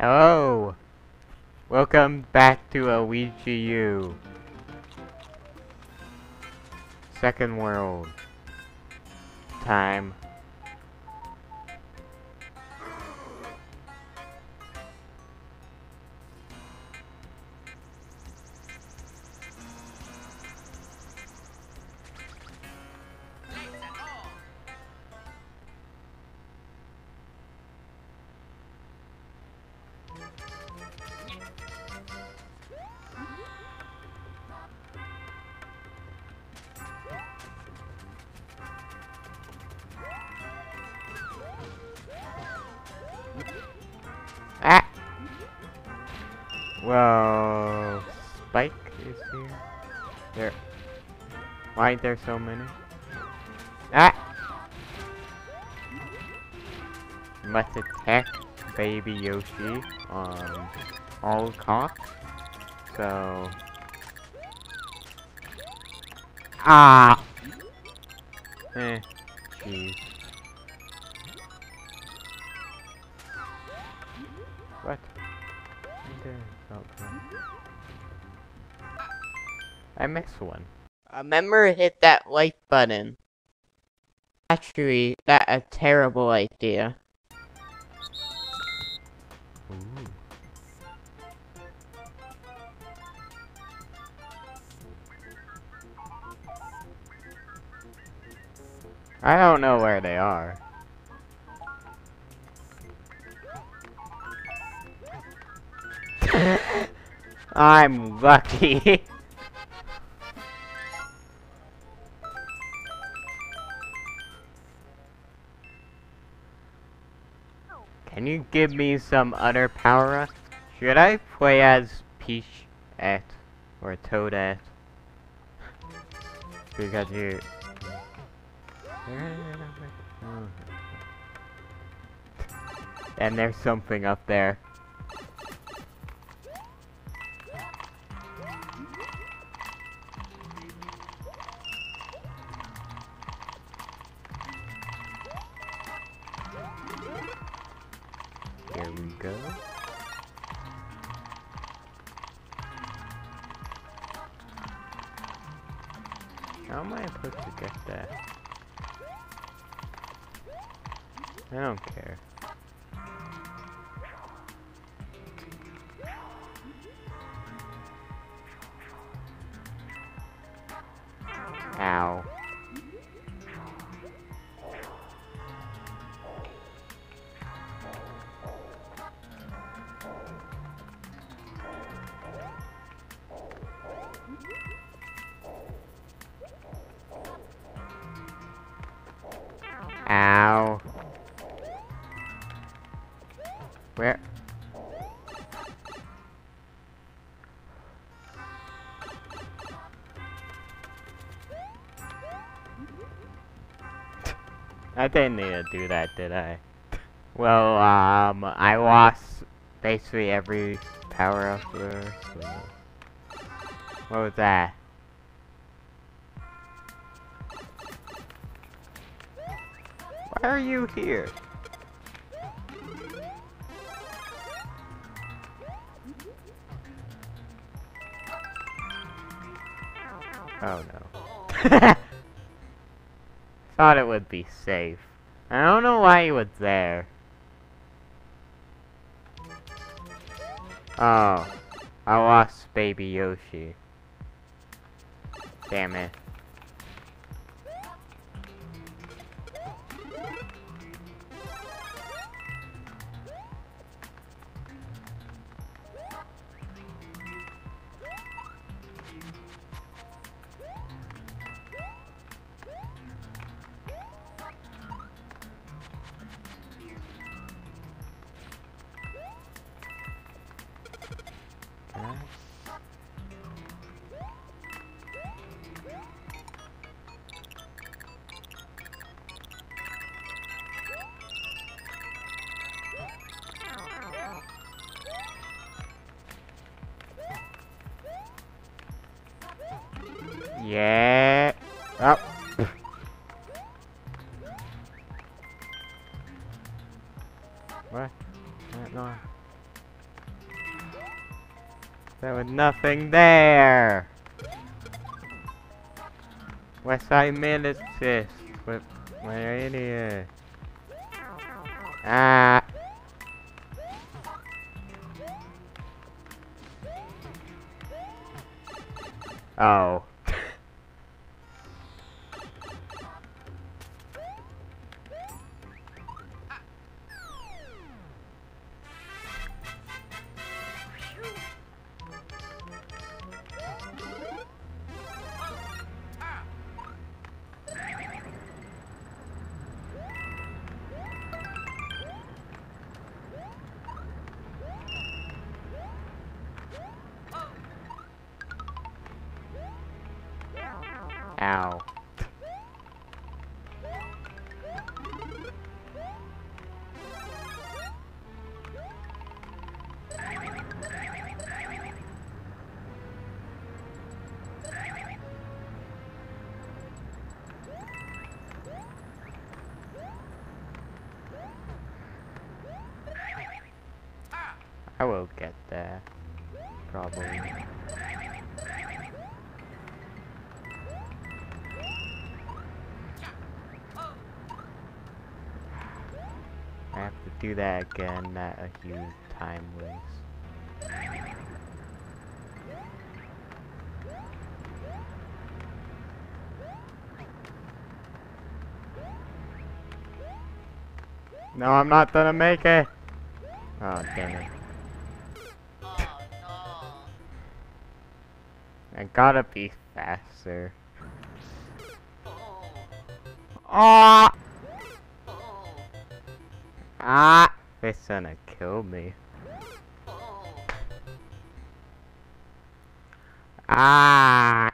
Hello! Welcome back to a Ouija U. Second world. Time. There. Why are there so many? Ah! Must attack baby Yoshi on all cock. So. Ah! Eh. Jeez. What? Okay. I missed one. Remember hit that like button. Actually, that a terrible idea. I don't know where they are. I'm lucky. Can you give me some other power up? Should I play as Peach at or Toadette? because you. And there's something up there. How am I supposed to get that? I don't care. Where? I didn't need to do that, did I? Well, um, I lost basically every power up there, so... What was that? Why are you here? Oh no. Thought it would be safe. I don't know why he was there. Oh. I lost baby Yoshi. Damn it. Yeah. Oh. Uh, no. There was nothing there. Westside Ministers with my idiot. Ah. Oh. Ow. I will get there. Probably. Do that again, that a huge time waste. No, I'm not gonna make it! Oh, damn it. I gotta be faster. Ah! Ah! It's gonna kill me. Ah!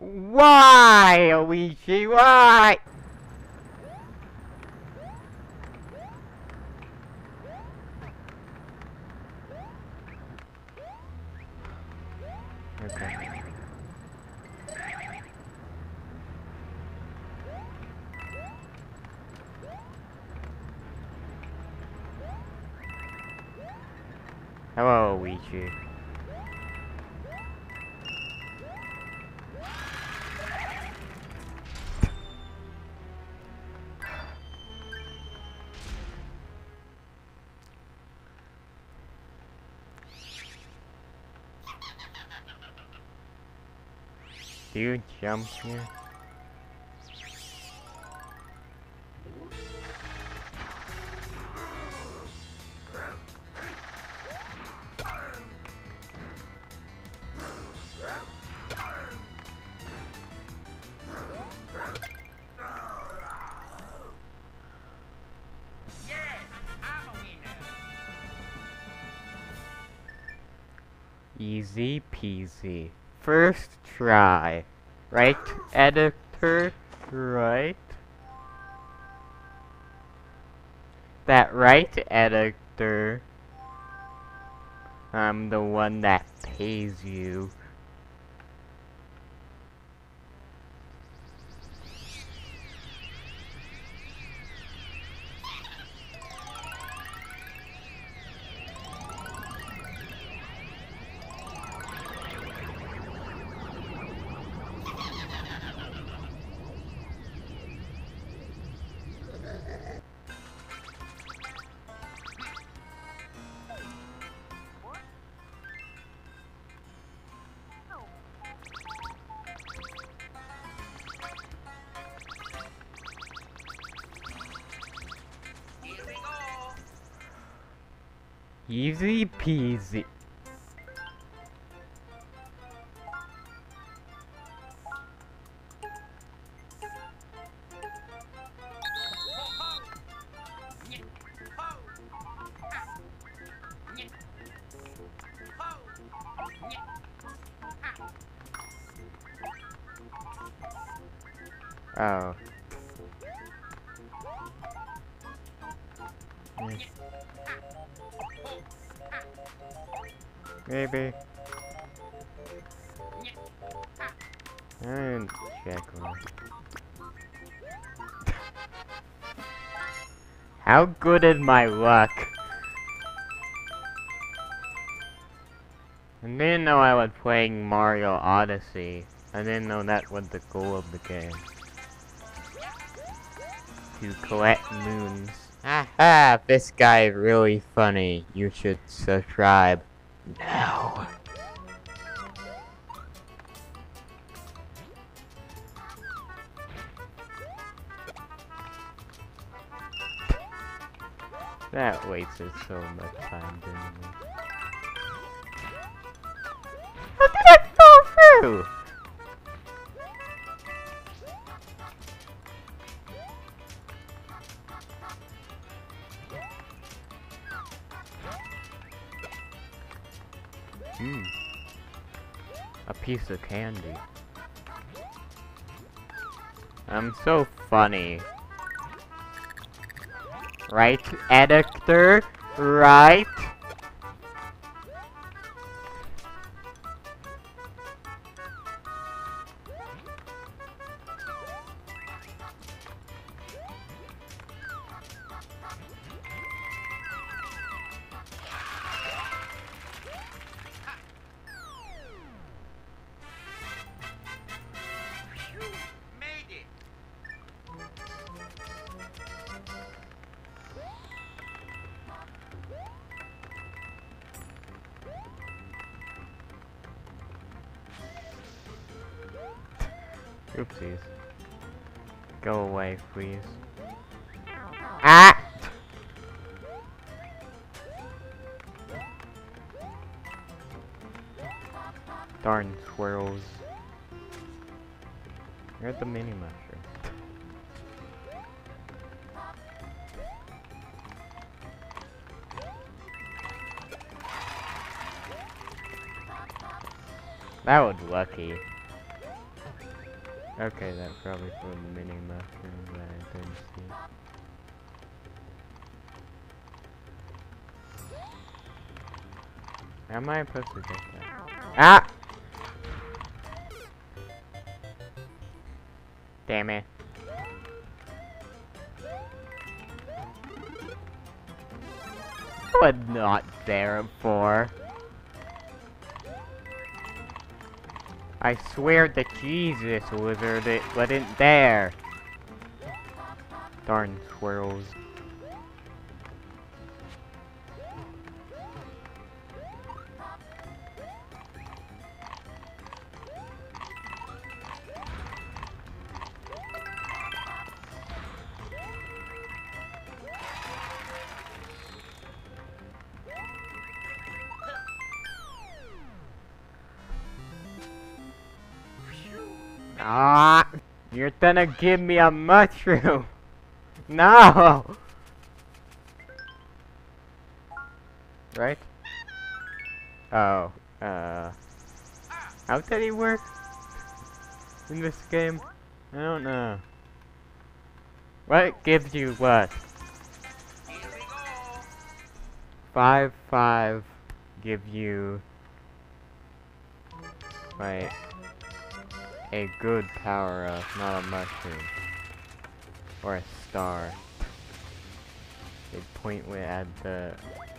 Why, Luigi? Why? You jump here? Right, editor? Right? That right, editor? I'm the one that pays you. Easy peasy. Oh. Maybe. And check. How good is my luck? I didn't know I was playing Mario Odyssey. I didn't know that was the goal of the game. To collect moons. Ah, Aha! This guy is really funny. You should subscribe now. That wasted so much time, didn't it? How did I fall through? Piece of candy. I'm so funny. Right, editor? Right? Oopsies. Go away, please. Ah! Darn squirrels. You're at the mini mushroom. That was lucky. Okay, that's probably for the mini mushroom that I didn't see. Am I supposed to get that? Ah! Damn it. I not there for. I swear to Jesus, Wizard, it wasn't there. Darn squirrels. Ah! You're gonna give me a mushroom! No! Right? Oh, uh... How did he work? In this game? I don't know. What gives you what? Five, five give you... Right. A good power up, not a mushroom. Or a star. They point with at the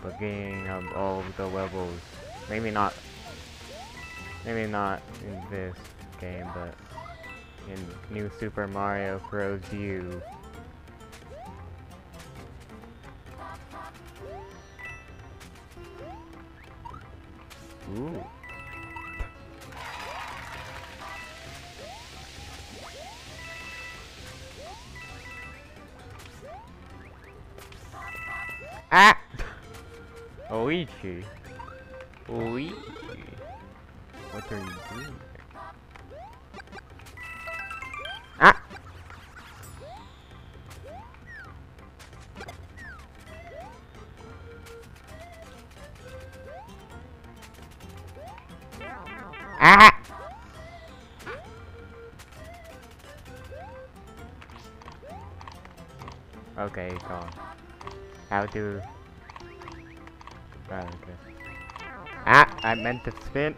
beginning of all of the levels. Maybe not maybe not in this game, but in New Super Mario Bros. U. Ooh. Luigi. Luigi. What are you doing? Ah! Ah! Okay, go. How to Oh, okay. Ah! I meant to spin!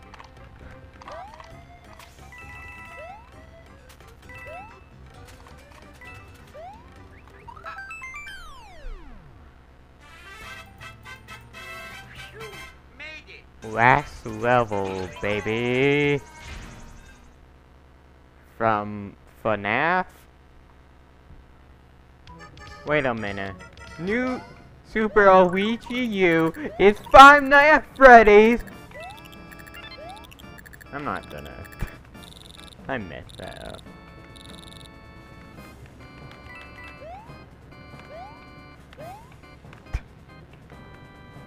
Last level, baby! From FNAF? Wait a minute. New Super Luigi U is Five Nights at Freddy's! I'm not gonna. I messed that up.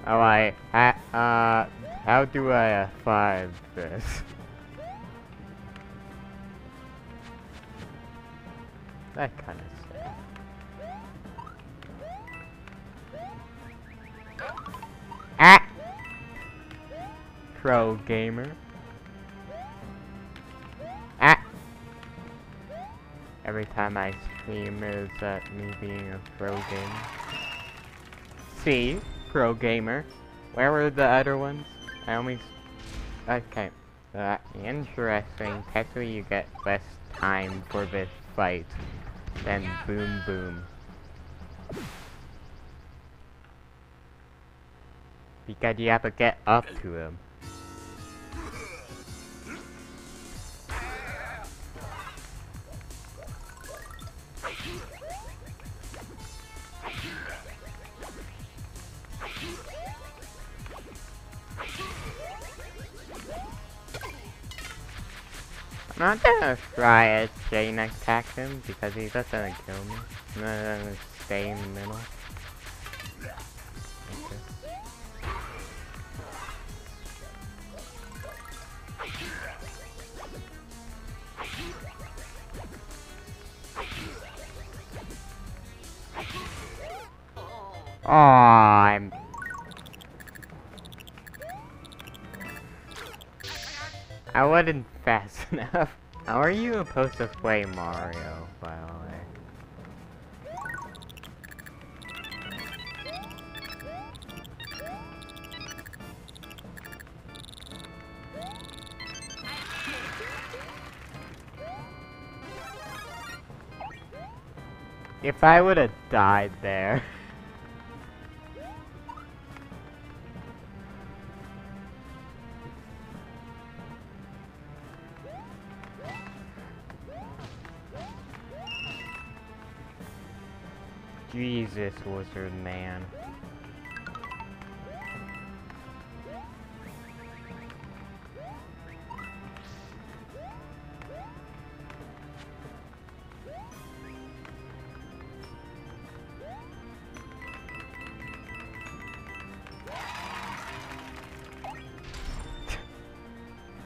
Alright, uh, how do I find this? that kind Pro gamer. Ah! Every time I scream is that me being a pro gamer. See? Pro gamer. Where were the other ones? I only... Okay. Uh, interesting. Technically you get less time for this fight than Boom Boom. Because you have to get up to him. I'm not gonna try a chain attack him because he's just gonna kill me. I'm gonna stay in the middle. I'm I wasn't fast enough. How are you supposed to play Mario, by the way? If I would have died there. Jesus, wizard man.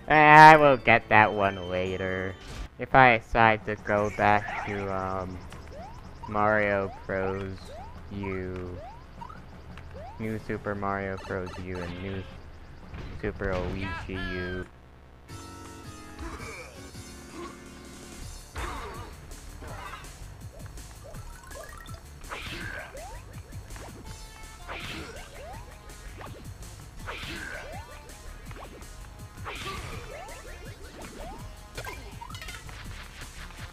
I will get that one later. If I decide to go back to, um, Mario Bros. U, New Super Mario Bros. U, and New Super Luigi U.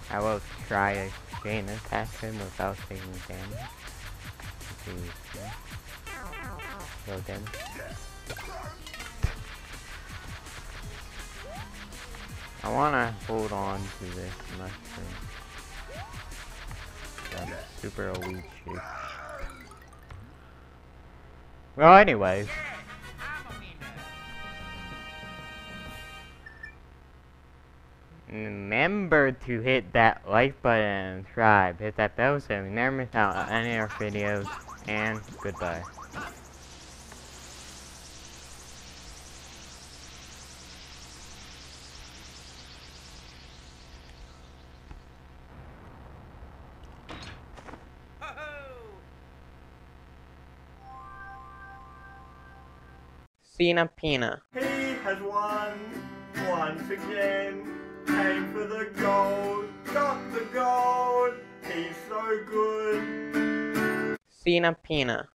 I will try a chain attack him without taking damage. Damage. I wanna hold on to this mushroom. Um, super elite shape. Well, anyways. Remember to hit that like button and subscribe. Hit that bell so you never miss out on any of our videos. And goodbye. Ho-ho! Cena Pena. He has won once again. Came for the gold, got the gold. He's so good phenopena